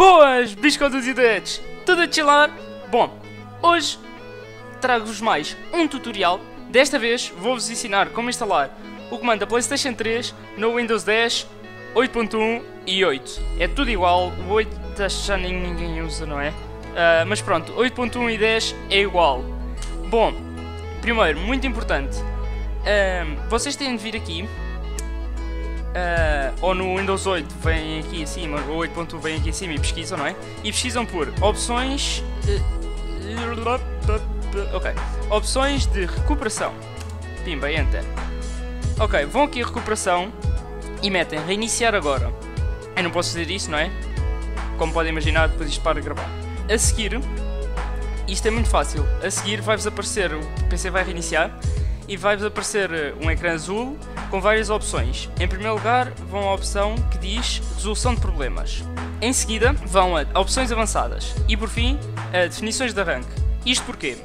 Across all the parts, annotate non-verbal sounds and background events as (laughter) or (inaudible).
Boas, biscoitos e dedos! Tudo a chilar? Bom, hoje trago-vos mais um tutorial. Desta vez vou-vos ensinar como instalar o comando da Playstation 3 no Windows 10, 8.1 e 8. É tudo igual, o 8 já ninguém usa, não é? Uh, mas pronto, 8.1 e 10 é igual. Bom, primeiro, muito importante, uh, vocês têm de vir aqui Uh, ou no Windows 8 vem aqui acima, o 8.1 vem aqui acima e pesquisam, não é? E pesquisam por opções. Uh, ok. Opções de recuperação. Pimba, enter. Ok, vão aqui a recuperação e metem reiniciar agora. Eu não posso fazer isso, não é? Como podem imaginar, depois isto para de gravar. A seguir, isto é muito fácil. A seguir vai-vos aparecer, o PC vai reiniciar e vai-vos aparecer eh, um ecrã azul com várias opções. Em primeiro lugar, vão à opção que diz Resolução de Problemas. Em seguida, vão a Opções Avançadas. E por fim, a Definições de Arranque. Isto porque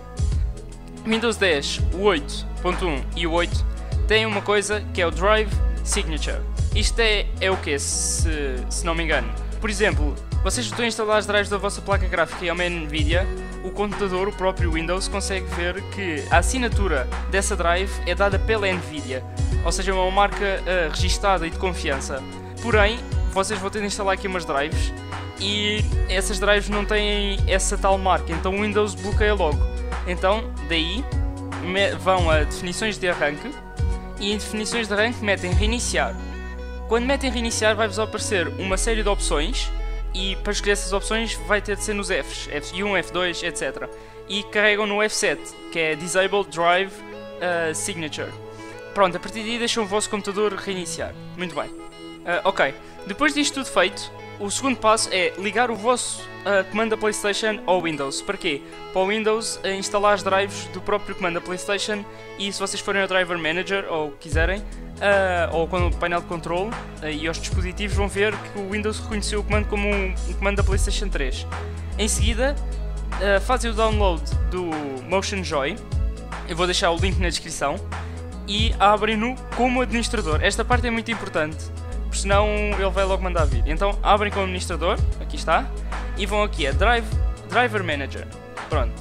Windows 10, o 8.1 e o 8 têm uma coisa que é o Drive Signature. Isto é, é o que, se, se não me engano? Por exemplo, vocês estão a instalar as drives da vossa placa gráfica e é uma NVIDIA, o computador, o próprio Windows, consegue ver que a assinatura dessa drive é dada pela NVIDIA, ou seja, é uma marca uh, registada e de confiança. Porém, vocês vão ter de instalar aqui umas drives e essas drives não têm essa tal marca, então o Windows bloqueia logo. Então, daí vão a definições de arranque e em definições de arranque metem reiniciar. Quando metem reiniciar vai-vos aparecer uma série de opções e para escolher essas opções vai ter de ser nos Fs, F1, F2, etc. E carregam no F7, que é Disable Drive uh, Signature. Pronto, a partir daí deixam o vosso computador reiniciar. Muito bem. Uh, ok, depois disto tudo feito, o segundo passo é ligar o vosso uh, comando da PlayStation ao Windows. Para quê? Para o Windows uh, instalar as drives do próprio comando da PlayStation e se vocês forem ao Driver Manager ou quiserem, ou com o painel de controle e aos dispositivos vão ver que o Windows reconheceu o comando como um, um comando da PlayStation 3. Em seguida, fazem o download do Motion Joy, eu vou deixar o link na descrição, e abrem-no como administrador. Esta parte é muito importante, porque senão ele vai logo mandar vir. Então abrem como administrador, aqui está, e vão aqui a Drive, Driver Manager. Pronto.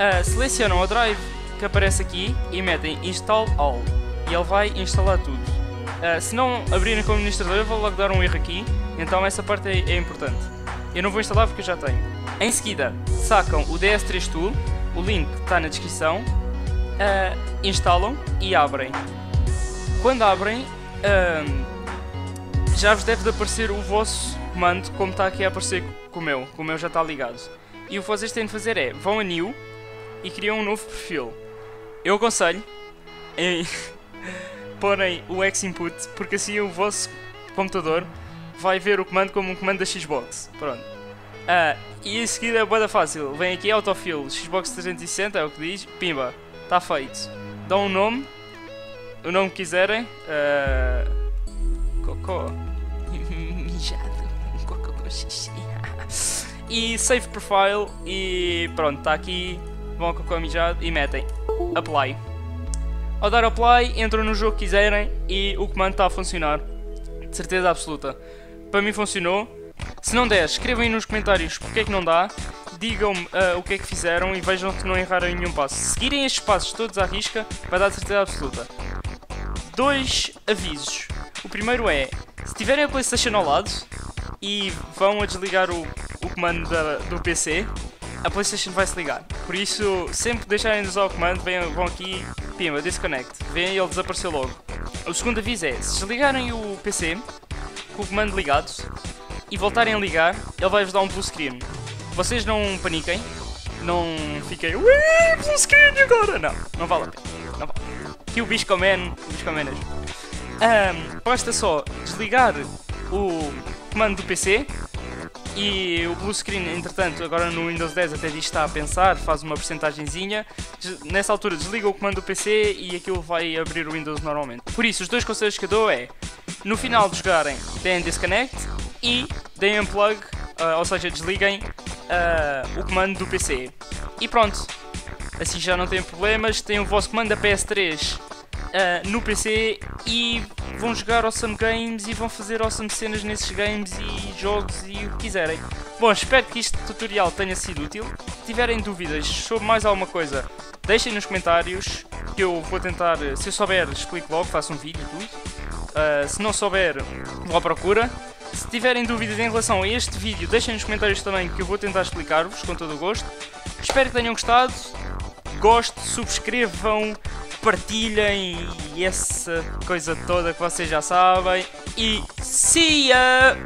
Uh, selecionam a drive que aparece aqui e metem Install All e ele vai instalar tudo. Uh, se não abrirem como administrador, eu vou logo dar um erro aqui, então essa parte é, é importante. Eu não vou instalar porque eu já tenho. Em seguida, sacam o DS3 Tool, o link está na descrição, uh, instalam e abrem. Quando abrem, uh, já vos deve de aparecer o vosso comando, como está aqui a aparecer com o meu, com o meu já está ligado. E o que vocês têm de fazer é, vão a New e criam um novo perfil. Eu aconselho em (laughs) porem o X-Input, porque assim o vosso computador vai ver o comando como um comando da Xbox. Pronto. Ah, e em seguida é boa fácil. Vem aqui autofill Xbox 360, é o que diz. Pimba, está feito. Dão um nome, o nome que quiserem. Uh, cocó. (laughs) Mijado. Cocó com xixi. (laughs) e save profile. E pronto, está aqui. Vão ao cocó mijado e metem apply. Ao dar apply, entram no jogo que quiserem e o comando está a funcionar. De certeza absoluta. Para mim funcionou. Se não der, escrevam aí nos comentários porque é que não dá. Digam-me uh, o que é que fizeram e vejam que não erraram nenhum passo. Se seguirem estes passos todos à risca, vai dar certeza absoluta. Dois avisos. O primeiro é, se tiverem a Playstation ao lado e vão a desligar o, o comando da, do PC, a Playstation vai se ligar. Por isso, sempre deixarem de usar o comando, vão aqui pima, disconnect, vem e ele desapareceu logo. O segundo aviso é, se desligarem o PC com o comando ligado e voltarem a ligar, ele vai-vos dar um blue screen. Vocês não paniquem, não fiquem Ui, blue screen agora! Não, não vale a pena. Não vale. Aqui o Biscoman, o Biscoman um, basta só desligar o comando do PC e o blue screen, entretanto, agora no Windows 10 até diz está a pensar, faz uma porcentagemzinha. Nessa altura desliga o comando do PC e aquilo vai abrir o Windows normalmente. Por isso, os dois conselhos que eu dou é, no final de jogarem, deem disconnect e deem unplug, uh, ou seja, desliguem uh, o comando do PC. E pronto, assim já não tem problemas, têm o vosso comando da PS3 uh, no PC e vão jogar awesome games e vão fazer awesome cenas nesses games e jogos e o que quiserem. Bom, espero que este tutorial tenha sido útil. Se tiverem dúvidas sobre mais alguma coisa, deixem nos comentários que eu vou tentar, se eu souber, explico logo, faço um vídeo tudo. Uh, se não souber, vou à procura. Se tiverem dúvidas em relação a este vídeo, deixem nos comentários também que eu vou tentar explicar-vos com todo o gosto. Espero que tenham gostado. Gostem, subscrevam, partilhem e essa coisa toda que vocês já sabem. E see ya!